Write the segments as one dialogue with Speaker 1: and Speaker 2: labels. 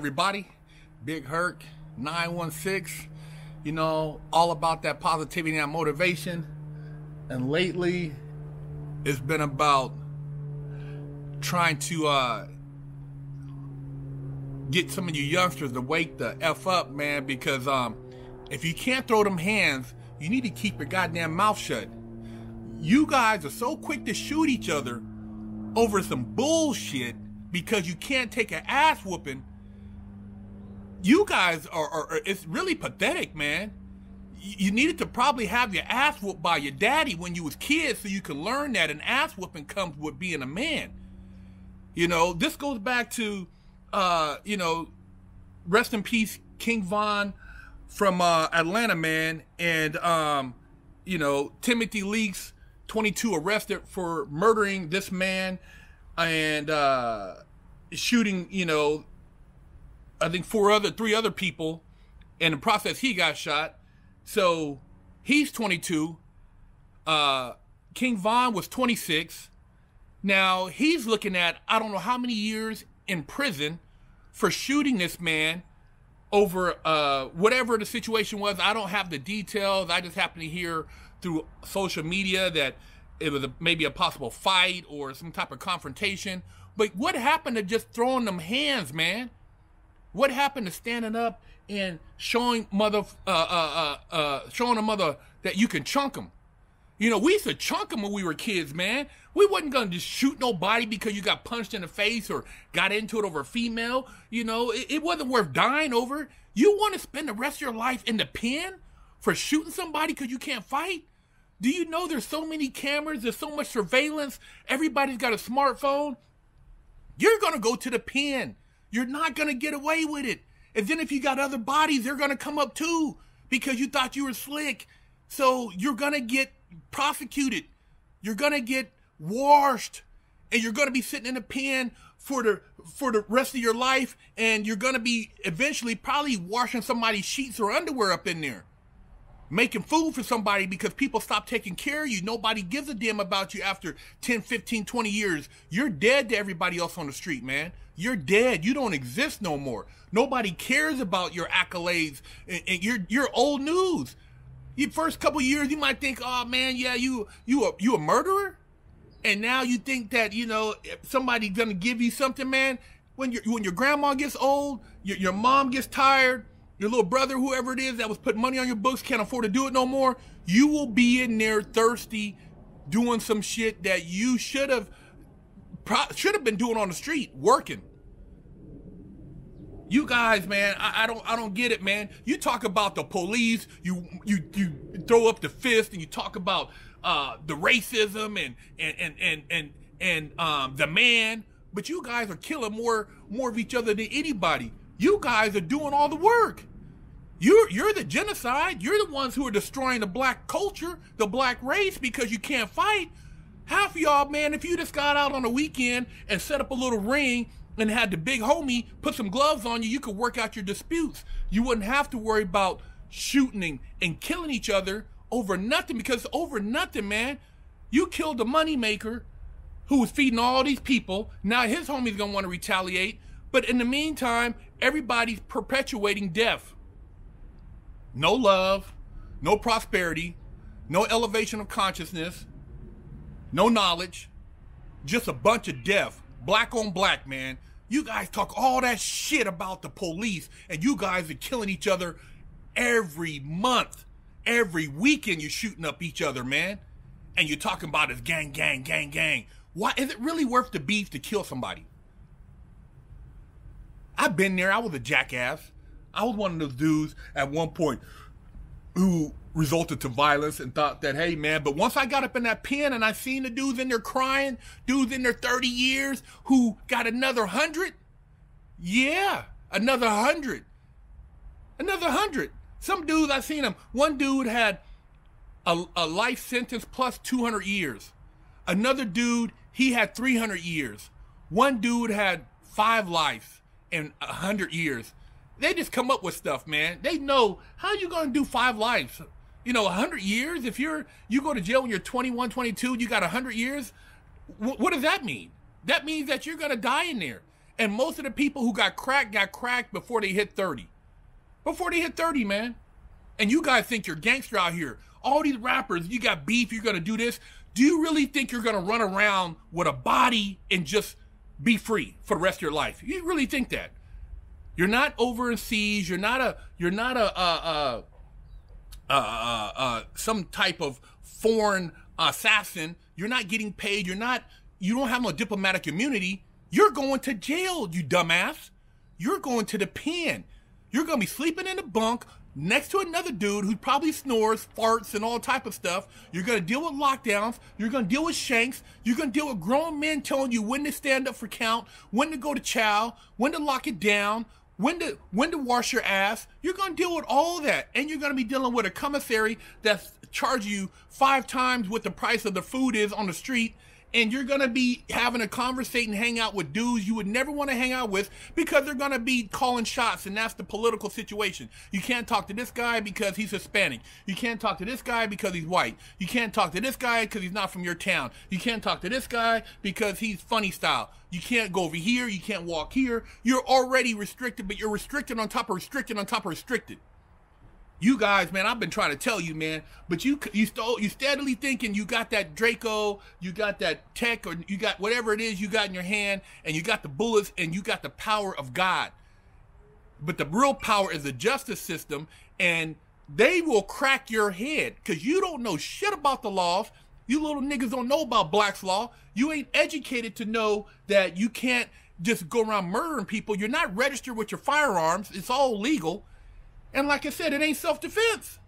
Speaker 1: everybody? Big Herc 916. You know, all about that positivity and motivation. And lately, it's been about trying to uh, get some of you youngsters to wake the F up, man, because um, if you can't throw them hands, you need to keep your goddamn mouth shut. You guys are so quick to shoot each other over some bullshit because you can't take an ass whooping. You guys are, are, are it's really pathetic, man. You needed to probably have your ass whooped by your daddy when you was kids so you can learn that an ass whooping comes with being a man. You know, this goes back to, uh, you know, rest in peace, King Von from uh, Atlanta, man, and um, you know Timothy Leeks, 22, arrested for murdering this man and uh, shooting, you know, I think four other, three other people. In the process, he got shot. So he's 22. Uh, King Von was 26. Now he's looking at I don't know how many years in prison for shooting this man over uh, whatever the situation was. I don't have the details. I just happen to hear through social media that it was a, maybe a possible fight or some type of confrontation. But what happened to just throwing them hands, man? What happened to standing up and showing mother, uh, uh, uh, uh showing a mother that you can chunk them? You know, we used to chunk them when we were kids, man. We wasn't gonna just shoot nobody because you got punched in the face or got into it over a female. You know, it, it wasn't worth dying over. You want to spend the rest of your life in the pen for shooting somebody because you can't fight? Do you know there's so many cameras, there's so much surveillance, everybody's got a smartphone? You're gonna go to the pen. You're not gonna get away with it. And then if you got other bodies, they're gonna come up too because you thought you were slick. So you're gonna get prosecuted. You're gonna get washed, and you're gonna be sitting in a pen for the for the rest of your life, and you're gonna be eventually probably washing somebody's sheets or underwear up in there. Making food for somebody because people stop taking care of you. Nobody gives a damn about you after 10, 15, 20 years. You're dead to everybody else on the street, man. You're dead. You don't exist no more. Nobody cares about your accolades and, and you're, you're old news. Your first couple years, you might think, "Oh man, yeah, you you a you a murderer," and now you think that you know somebody's gonna give you something, man. When your when your grandma gets old, your your mom gets tired, your little brother, whoever it is that was putting money on your books, can't afford to do it no more. You will be in there thirsty, doing some shit that you should have should have been doing on the street, working. You guys, man, I, I, don't I don't get it, man. You talk about the police, you you you throw up the fist and you talk about uh, the racism and and and and and, and um, the man, but you guys are killing more more of each other than anybody. You guys are doing all the work. You're you're the genocide. You're the ones who are destroying the black culture, the black race because you can't fight. Half of y'all, man, if you just got out on a weekend and set up a little ring and had the big homie put some gloves on you, you could work out your disputes. You wouldn't have to worry about shooting and killing each other over nothing because over nothing, man. You killed the moneymaker who was feeding all these people. Now his homie's gonna want to retaliate. But in the meantime, everybody's perpetuating death. No love, no prosperity, no elevation of consciousness, no knowledge, just a bunch of death. Black on black, man. You guys talk all that shit about the police, and you guys are killing each other every month. Every weekend you're shooting up each other, man. And you're talking about it's gang, gang, gang, gang. Why is it really worth the beef to kill somebody? I've been there. I was a jackass. I was one of those dudes at one point who resulted to violence and thought that, hey man, but once I got up in that pen and I seen the dudes in there crying, dudes in their 30 years who got another hundred, yeah, another hundred, another hundred. Some dudes I seen them. One dude had a, a life sentence plus 200 years. Another dude, he had 300 years. One dude had five lives and 100 years. They just come up with stuff, man. They know how you to do five lives you know, 100 years, if you're, you go to jail when you're 21, 22, you got 100 years, what does that mean? That means that you're to die in there. And most of the people who got cracked got cracked before they hit 30. Before they hit 30, man. And you guys think you're gangster out here. All these rappers, you got beef, you're gonna do this. Do you really think you're gonna run around with a body and just be free for the rest of your life? You really think that? You're not overseas. You're not a. You're not a. a, a, some type of foreign assassin. You're not getting paid. You're not. You don't have no diplomatic immunity. You're going to jail, you dumbass. You're going to the pen. You're going to be sleeping in a bunk next to another dude who probably snores, farts, and all type of stuff. You're going to deal with lockdowns. You're going to deal with shanks. You're going to deal with grown men telling you when to stand up for count, when to go to chow, when to lock it down, when to when to wash your ass. You're to deal with all that, and you're to be dealing with a commissary that's charge you five times what the price of the food is on the street and you're gonna be having a conversation, hang out with dudes you would never want to hang out with because they're gonna be calling shots, and that's the political situation. You can't talk to this guy because he's Hispanic. You can't talk to this guy because he's white. You can't talk to this guy because he's not from your town. You can't talk to this guy because he's funny style. You can't go over here. You can't walk here. You're already restricted, but you're restricted on top of restricted on top of restricted. You guys, man, I've been trying to tell you, man, but you you stole you steadily thinking you got that Draco, you got that tech, or you got whatever it is you got in your hand, and you got the bullets, and you got the power of God. But the real power is the justice system, and they will crack your head because you don't know shit about the laws. You little niggas don't know about Black's Law. You ain't educated to know that you can't just go around murdering people. You're not registered with your firearms. It's all legal. And like I said, it ain't self defense.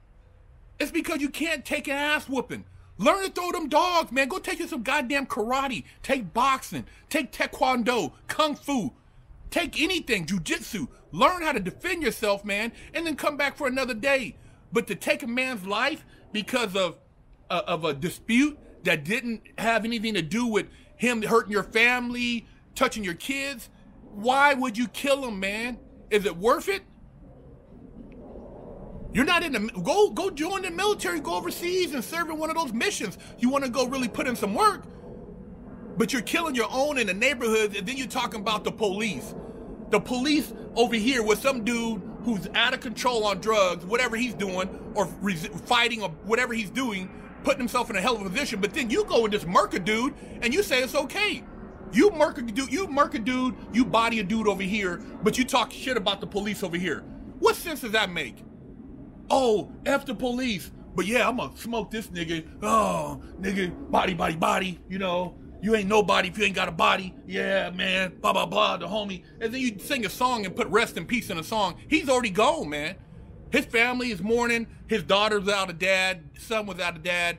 Speaker 1: It's because you can't take an ass whooping. Learn to throw them dogs, man. Go take you some goddamn karate. Take boxing. Take taekwondo, kung fu. Take anything, jujitsu. Learn how to defend yourself, man, and then come back for another day. But to take a man's life because of uh, of a dispute that didn't have anything to do with him hurting your family, touching your kids, why would you kill him, man? Is it worth it? You're not in the go go join the military, go overseas and serve in one of those missions. You want to go really put in some work, but you're killing your own in the neighborhood, and then you're talking about the police. The police over here with some dude who's out of control on drugs, whatever he's doing, or fighting or whatever he's doing, putting himself in a hell of a position. But then you go with this a dude and you say it's okay. You murk a dude, you murk a dude, you body a dude over here, but you talk shit about the police over here. What sense does that make? Oh, F the police. But yeah, I'm gonna smoke this nigga. Oh, nigga, body, body, body. You know, you ain't nobody if you ain't got a body. Yeah, man, blah, blah, blah, the homie. And then you sing a song and put rest in peace in a song. He's already gone, man. His family is mourning. His daughter's without a dad. Son without a dad.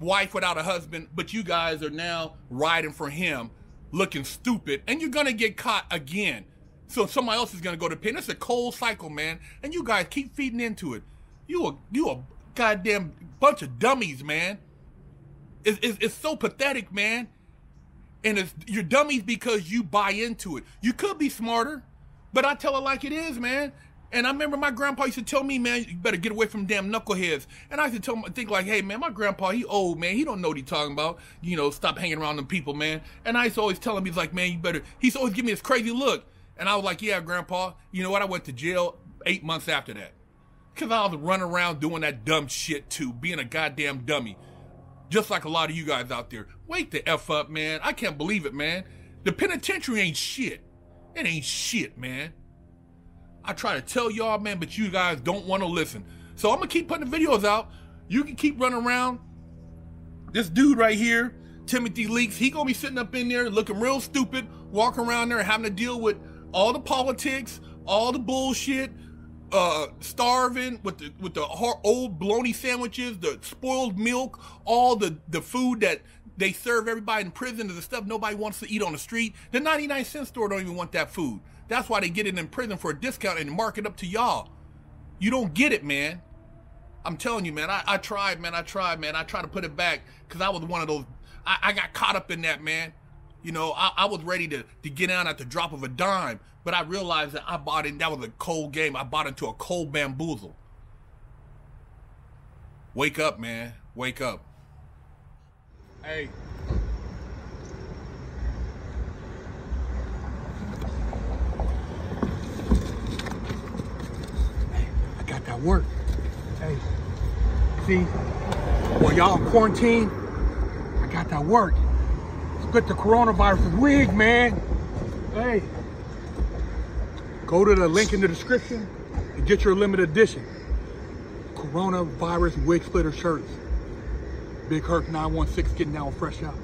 Speaker 1: Wife without a husband. But you guys are now riding for him, looking stupid. And you're gonna get caught again. So somebody else is gonna go to pen. It's a cold cycle, man. And you guys keep feeding into it. You a you a goddamn bunch of dummies, man. It's, it's, it's so pathetic, man. And it's you're dummies because you buy into it. You could be smarter, but I tell it like it is, man. And I remember my grandpa used to tell me, man, you better get away from damn knuckleheads. And I used to tell him, think like, hey, man, my grandpa, he old, man. He don't know what he's talking about. You know, stop hanging around them people, man. And I used to always tell him, he's like, man, you better. He's always give me this crazy look. And I was like, yeah, grandpa. You know what? I went to jail eight months after that. Because I was running around doing that dumb shit too, being a goddamn dummy. Just like a lot of you guys out there. Wake the F up, man. I can't believe it, man. The penitentiary ain't shit. It ain't shit, man. I try to tell y'all, man, but you guys don't want to listen. So I'm to keep putting the videos out. You can keep running around. This dude right here, Timothy Leeks, he to be sitting up in there looking real stupid, walking around there having to deal with all the politics, all the bullshit, uh, starving with the with the old bologna sandwiches, the spoiled milk, all the the food that they serve everybody in prison is the stuff nobody wants to eat on the street. The 99 cent store don't even want that food. That's why they get it in prison for a discount and mark it up to y'all. You don't get it, man. I'm telling you, man. I, I tried, man. I tried, man. I tried to put it back because I was one of those. I, I got caught up in that, man. You know, I, I was ready to, to get out at the drop of a dime, but I realized that I bought in. That was a cold game. I bought into a cold bamboozle. Wake up, man. Wake up. Hey. Hey, I got that work. Hey. See, while y'all quarantine, I got that work. Split the coronavirus wig, man. Hey go to the link in the description and get your limited edition coronavirus wig splitter shirts. Big Herc 916 getting down fresh out.